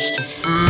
supposed